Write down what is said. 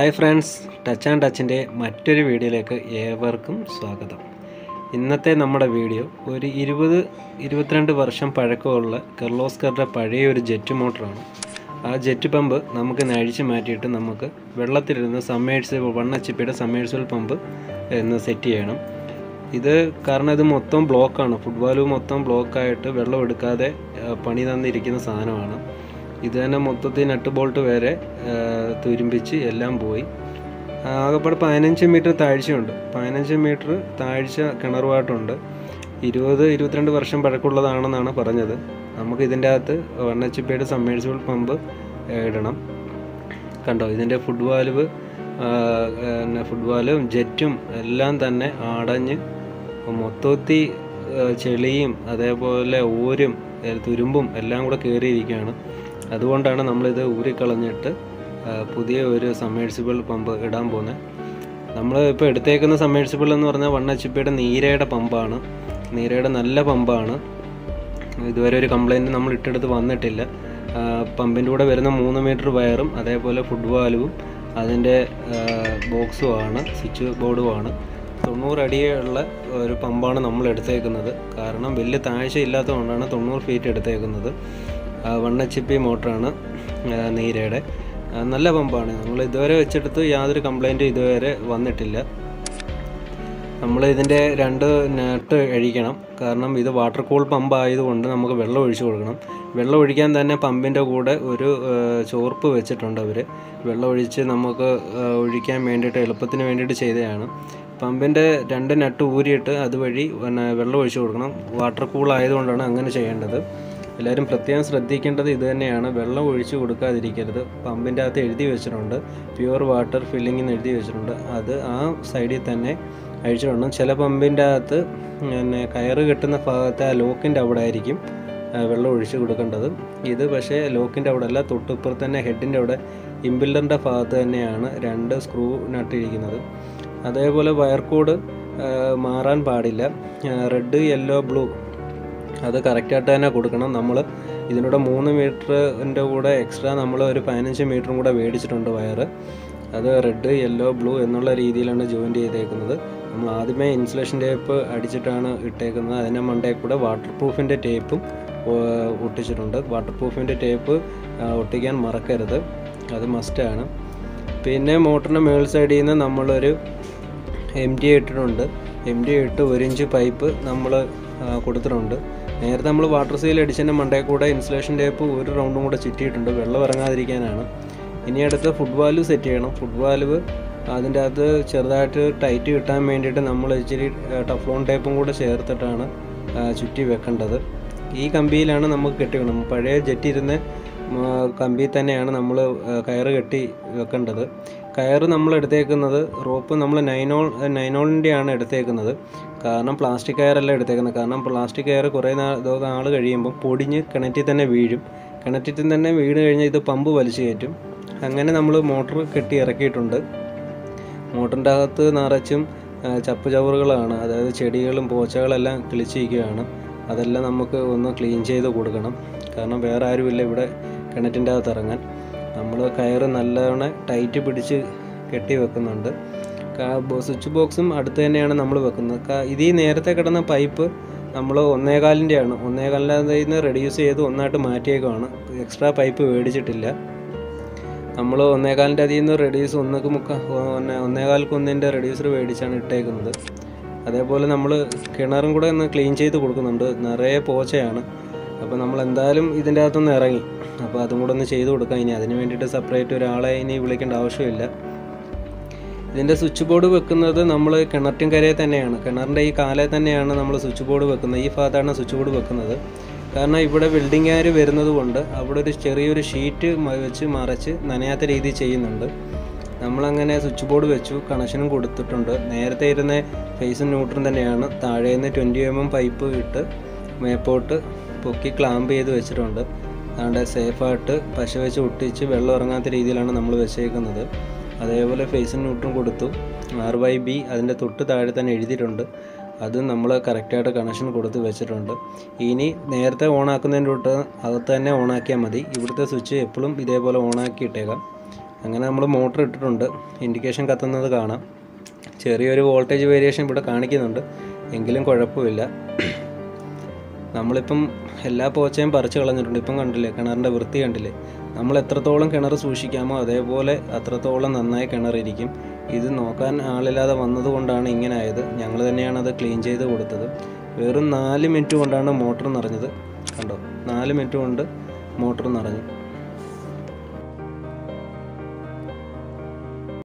Hi friends touch and ടച്ചിന്റെ മറ്റൊരു വീഡിയോയിലേക്ക് ഏവർക്കും സ്വാഗതം. ഇന്നത്തെ നമ്മുടെ വീഡിയോ ഒരു ഇരുപത് ഇരുപത്തിരണ്ട് വർഷം പഴക്കമുള്ള കെർലോസ്കറുടെ പഴയ ഒരു ജെറ്റ് മോട്ടറാണ്. ആ ജെറ്റ് പമ്പ് നമുക്ക് നഴിച്ച് മാറ്റിയിട്ട് നമുക്ക് വെള്ളത്തിലിരുന്ന് സമ്മേഴ്സിബിൾ വൺ എച്ച് പിയുടെ സമ്മേഴ്സിബിൾ പമ്പ് എന്ന് സെറ്റ് ചെയ്യണം. ഇത് കാരണം ഇത് മൊത്തം ബ്ലോക്കാണ് ഫുട്ബോൾ മൊത്തം ബ്ലോക്കായിട്ട് വെള്ളം എടുക്കാതെ പണി തന്നിരിക്കുന്ന സാധനമാണ്. ഇത് തന്നെ മൊത്തത്തിൽ നട്ട് ബോൾട്ട് വരെ തുരുമ്പിച്ച് എല്ലാം പോയി. ആകെപ്പാടെ പതിനഞ്ച് മീറ്റർ താഴ്ചയുണ്ട്. പതിനഞ്ച് മീറ്റർ താഴ്ച കിണറുമായിട്ടുണ്ട്. ഇരുപത് ഇരുപത്തിരണ്ട് വർഷം പഴക്കമുള്ളതാണെന്നാണ് പറഞ്ഞത്. നമുക്ക് ഇതിന്റെ അകത്ത് വൺ എച്ച് പിയുടെ സമ്മേഴ്സിബിൾ പമ്പ് ഇടണം. കണ്ടോ ഇതിന്റെ ഫുഡ് വാൽവ് ഫുഡ് വാൽവും ജെറ്റും എല്ലാം തന്നെ അടഞ്ഞ് മൊത്തത്തിൽ ചെളിയും അതേപോലെ ഊരും തുരുമ്പും എല്ലാം കൂടെ കയറിയിരിക്കുകയാണ് അതുകൊണ്ടാണ് നമ്മളിത് ഊരിക്കളഞ്ഞിട്ട് പുതിയ ഒരു സമ്മേഴ്സിബിൾ പമ്പ് ഇടാൻ പോകുന്നത് നമ്മൾ ഇപ്പോൾ എടുത്തേക്കുന്ന സമ്മേഴ്സിബിൾ എന്ന് പറഞ്ഞാൽ വൺ എച്ച് പിയുടെ നീരയുടെ പമ്പാണ്. നീരയുടെ നല്ല പമ്പാണ്. ഇതുവരെ ഒരു കംപ്ലൈന്റ് നമ്മൾ ഇട്ടെടുത്ത് വന്നിട്ടില്ല. പമ്പിന്റെ കൂടെ വരുന്ന മൂന്ന് മീറ്റർ വയറും അതേപോലെ ഫുഡ് വാലുവും അതിന്റെ ബോക്സുമാണ് സ്വിച്ച് ബോർഡുമാണ് തൊണ്ണൂറ് അടിയുള്ള ഒരു പമ്പാണ് നമ്മൾ എടുത്തേക്കുന്നത്. കാരണം വലിയ താഴ്ച ഇല്ലാത്തതുകൊണ്ടാണ് തൊണ്ണൂറ് ഫീറ്റ് എടുത്തേക്കുന്നത്. വൺ എച്ച് പി മോട്ടറാണ് നീരയുടെ. നല്ല പമ്പാണ്. നമ്മൾ ഇതുവരെ വെച്ചെടുത്ത് യാതൊരു കംപ്ലൈന്റും ഇതുവരെ വന്നിട്ടില്ല. നമ്മൾ ഇതിന്റെ രണ്ട് നട്ട് അഴിക്കണം. കാരണം ഇത് വാട്ടർ കൂൾ പമ്പ് ആയതുകൊണ്ട് നമുക്ക് വെള്ളം ഒഴിച്ചു കൊടുക്കണം. വെള്ളം ഒഴിക്കാൻ തന്നെ പമ്പിന്റെ കൂടെ ഒരു ചോർപ്പ് വെച്ചിട്ടുണ്ട് അവർ വെള്ളം ഒഴിച്ച് നമുക്ക് ഒഴിക്കാൻ വേണ്ടിയിട്ട് എളുപ്പത്തിന് വേണ്ടിയിട്ട് ചെയ്തതാണ്. പമ്പിന്റെ രണ്ട് നട്ട് ഊരിയിട്ട് അതുവഴി വെള്ളം ഒഴിച്ചു കൊടുക്കണം. വാട്ടർ കൂൾ ആയതുകൊണ്ടാണ് അങ്ങനെ ചെയ്യേണ്ടത്. എല്ലാവരും പ്രത്യേകം ശ്രദ്ധിക്കേണ്ടത് ഇത് തന്നെയാണ്. വെള്ളം ഒഴിച്ചു കൊടുക്കാതിരിക്കരുത്. പമ്പിന്റെ അകത്ത് എഴുതി വെച്ചിട്ടുണ്ട്. പ്യുവർ വാട്ടർ ഫില്ലിംഗ് എന്ന് എഴുതി വെച്ചിട്ടുണ്ട്. അത് ആ സൈഡിൽ തന്നെ അഴിച്ചിടണം. ചില പമ്പിന്റെ അകത്ത് പിന്നെ കയറ് കെട്ടുന്ന ഭാഗത്തെ ആ ലോക്കിന്റെ അവിടെ ആയിരിക്കും വെള്ളം ഒഴിച്ചു കൊടുക്കേണ്ടത്. ഇത് പക്ഷേ ലോക്കിന്റെ അവിടെ അല്ല തൊട്ടിപ്പുറത്ത് തന്നെ ഹെഡിന്റെ അവിടെ ഇമ്പില്ലറിന്റെ ഭാഗത്ത് തന്നെയാണ് രണ്ട് സ്ക്രൂ നട്ടിരിക്കുന്നത്. അതേപോലെ വയർ കോഡ് മാറാൻ പാടില്ല. റെഡ് യെല്ലോ ബ്ലൂ അത് കറക്റ്റായിട്ട് തന്നെ കൊടുക്കണം. നമ്മൾ ഇതിനൂടെ മൂന്ന് മീറ്ററിന്റെ കൂടെ എക്സ്ട്രാ നമ്മൾ ഒരു പതിനഞ്ച് മീറ്ററും കൂടെ മേടിച്ചിട്ടുണ്ട് വയർ അത് റെഡ് യെല്ലോ ബ്ലൂ എന്നുള്ള രീതിയിലാണ് ജോയിന്റ് ചെയ്തേക്കുന്നത്. നമ്മൾ ആദ്യമേ ഇൻസുലേഷൻ ടേപ്പ് അടിച്ചിട്ടാണ് ഇട്ടേക്കുന്നത്. അതിന്റെ മണ്ടേ കൂടെ വാട്ടർ പ്രൂഫിന്റെ ടേപ്പും ഒട്ടിച്ചിട്ടുണ്ട്. വാട്ടർ പ്രൂഫിന്റെ ടേപ്പ് ഒട്ടിക്കാൻ മറക്കരുത്. അത് മസ്റ്റാണ് പിന്നെ മോട്ടറിന്റെ മേൾ സൈഡിൽ നിന്ന് നമ്മളൊരു എം ഡി ഇട്ടിട്ടുണ്ട്. എം ഡി ഇട്ട് ഒരു ഇഞ്ച് പൈപ്പ് നമ്മൾ കൊടുത്തിട്ടുണ്ട്. നേരത്തെ നമ്മൾ വാട്ടർ സീൽ അടിച്ചതിന്റെ മണ്ടേ കൂടെ ഇൻസുലേഷൻ ടേപ്പ് ഒരു റൗണ്ടും കൂടെ ചുറ്റിയിട്ടുണ്ട്. വെള്ളം ഇറങ്ങാതിരിക്കാനാണ്. ഇനി അടുത്ത് ഫുഡ് വാൽവ് സെറ്റ് ചെയ്യണം. ഫുഡ് വാൽവ് അതിന്റെ അകത്ത് ചെറുതായിട്ട് ടൈറ്റ് കിട്ടാൻ വേണ്ടിയിട്ട് നമ്മൾ ഇച്ചിരി ടഫ്ലോൺ ടേപ്പും കൂടെ ചേർത്തിട്ടാണ് ചുറ്റി വെക്കേണ്ടത്. ഈ കമ്പിയിലാണ് നമുക്ക് കെട്ടിക്കണം പഴയ ജെറ്റിരുന്ന കമ്പി തന്നെയാണ് നമ്മൾ കയറ് കെട്ടി വെക്കേണ്ടത്. കയറ് നമ്മൾ എടുത്തേക്കുന്നത് റോപ്പ് നമ്മൾ നൈനോൾ നൈനോളിന്റെയാണ് എടുത്തേക്കുന്നത്. കാരണം പ്ലാസ്റ്റിക് കയറല്ല എടുത്തേക്കുന്നത്. കാരണം പ്ലാസ്റ്റിക് കയർ കുറേ നാൾ നാൾ കഴിയുമ്പോൾ പൊടിഞ്ഞ് കിണറ്റിൽ തന്നെ വീഴും. കിണറ്റിൽ തന്നെ വീണ് കഴിഞ്ഞാൽ ഇത് പമ്പ് വലിച്ചു കയറ്റും. അങ്ങനെ നമ്മൾ മോട്ടർ കെട്ടി ഇറക്കിയിട്ടുണ്ട്. മോട്ടറിന്റെ അകത്ത് നിറച്ചും ചപ്പ് ചവറുകളാണ്. അതായത് ചെടികളും പോച്ചകളെല്ലാം കിളിച്ചിരിക്കുകയാണ്. അതെല്ലാം നമുക്ക് ഒന്ന് ക്ലീൻ ചെയ്ത് കൊടുക്കണം. കാരണം വേറെ ആരുമില്ല ഇവിടെ. കിണറ്റിന്റെ അകത്ത് ഇറങ്ങാൻ. നമ്മൾ കയറ് നല്ലവണ്ണം ടൈറ്റ് പിടിച്ച് കെട്ടി വെക്കുന്നുണ്ട്. സ്വിച്ച് ബോക്സും അടുത്ത് തന്നെയാണ് നമ്മൾ വെക്കുന്നത്. ഇതീ നേരത്തെ കിടന്ന പൈപ്പ് നമ്മൾ ഒന്നേകാലിന്റെയാണ്. ഒന്നേകാലിന്റെ നിന്ന് റെഡ്യൂസ് ചെയ്ത് ഒന്നായിട്ട് മാറ്റിയേക്കുവാണ്. Extra pipe മേടിച്ചിട്ടില്ല. നമ്മൾ ഒന്നേകാലിന്റെ അതിൽ നിന്ന് റെഡ്യൂസ് ഒന്നക്ക് മുക്ക ഒന്നേ ഒന്നേകാൽക്ക് ഒന്നിന്റെ റെഡ്യൂസർ മേടിച്ചാണ് ഇട്ടേക്കുന്നത്. അതേപോലെ നമ്മൾ കിണറും കൂടെ ഒന്ന് ക്ലീൻ ചെയ്ത് കൊടുക്കുന്നുണ്ട്. നിറയെ പോച്ചയാണ്. അപ്പോൾ നമ്മൾ എന്തായാലും ഇതിന്റെ അകത്തുനിന്ന് ഇറങ്ങി. അപ്പോൾ അതും കൂടെ ഒന്ന് ചെയ്ത് കൊടുക്കാം. ഇനി അതിന് വേണ്ടിയിട്ട് സെപ്പറേറ്റ് ഒരാളെ ഇനി വിളിക്കേണ്ട ആവശ്യമില്ല. ഇതിന്റെ സ്വിച്ച് ബോർഡ് വെക്കുന്നത് നമ്മൾ കിണറ്റും കരയെ തന്നെയാണ്. കിണറിന്റെ ഈ കാലയിൽ തന്നെയാണ് നമ്മൾ സ്വിച്ച് ബോർഡ് വെക്കുന്നത്. ഈ ഭാഗത്താണ് സ്വിച്ച് ബോർഡ് വെക്കുന്നത്. കാരണം ഇവിടെ ബിൽഡിംഗുകാർ വരുന്നത് കൊണ്ട് അവിടെ ഒരു ചെറിയൊരു ഷീറ്റ് വെച്ച് മറച്ച് നനയാത്ത രീതിയിൽ ചെയ്യുന്നുണ്ട്. നമ്മളങ്ങനെ സ്വിച്ച് ബോർഡ് വെച്ചു കണക്ഷനും കൊടുത്തിട്ടുണ്ട്. നേരത്തെ ഇരുന്ന ഫേസും ന്യൂട്രൻ തന്നെയാണ്. താഴേന്ന് ട്വന്റി എം എം പൈപ്പ് ഇട്ട് മേപ്പോട്ട് പൊക്കി ക്ലാമ്പ് ചെയ്ത് വെച്ചിട്ടുണ്ട്. അതുകൊണ്ട് സേഫായിട്ട് പശ വെച്ച് ഒട്ടിച്ച് വെള്ളം ഇറങ്ങാത്ത രീതിയിലാണ് നമ്മൾ വെച്ചേക്കുന്നത്. അതേപോലെ ഫേസിന് ന്യൂട്രൻ കൊടുത്തു. ആർ വൈ ബി അതിന്റെ തൊട്ട് താഴെ തന്നെ എഴുതിയിട്ടുണ്ട്. അത് നമ്മൾ കറക്റ്റായിട്ട് കണക്ഷൻ കൊടുത്ത് വെച്ചിട്ടുണ്ട്. ഇനി നേരത്തെ ഓണാക്കുന്നതിന്റെ തൊട്ട് അകത്ത് തന്നെ ഓണാക്കിയാൽ മതി. ഇവിടുത്തെ സ്വിച്ച് എപ്പോഴും ഇതേപോലെ ഓണാക്കി ഇട്ടേക്കാം. അങ്ങനെ നമ്മൾ മോട്ടർ ഇട്ടിട്ടുണ്ട്. ഇൻഡിക്കേഷൻ കത്തുന്നത് കാണാം. ചെറിയൊരു വോൾട്ടേജ് വേരിയേഷൻ ഇവിടെ കാണിക്കുന്നുണ്ട്. എങ്കിലും കുഴപ്പമില്ല. നമ്മളിപ്പം എല്ലാ പോച്ചയും പറിച്ചു കളഞ്ഞിട്ടുണ്ട്. ഇപ്പം കണ്ടില്ലേ കിണറിന്റെ വൃത്തി കണ്ടില്ലേ? നമ്മൾ എത്രത്തോളം കിണർ സൂക്ഷിക്കാമോ അതേപോലെ അത്രത്തോളം നന്നായി കിണറിരിക്കും. ഇത് നോക്കാൻ ആളില്ലാതെ വന്നതുകൊണ്ടാണ് ഇങ്ങനെ ആയത്. ഞങ്ങൾ തന്നെയാണ് അത് ക്ലീൻ ചെയ്ത് കൊടുത്തത്. വെറും നാല് മിനിറ്റ് കൊണ്ടാണ് മോട്ടർ നിറഞ്ഞത്. കണ്ടോ? നാല് മിനിറ്റ് കൊണ്ട് മോട്ടർ നിറഞ്ഞു.